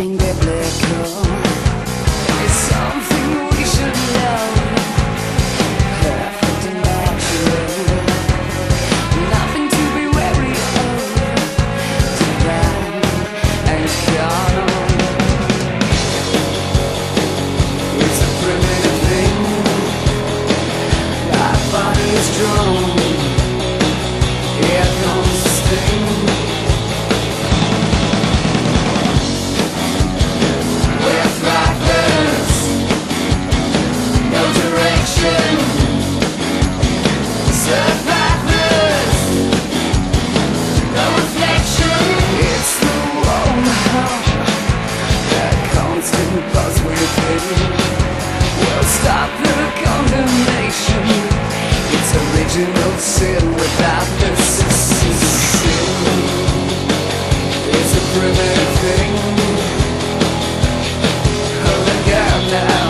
nothing biblical. stop the condemnation. It's original sin without necessity. Sin is a primitive thing. Hold it now.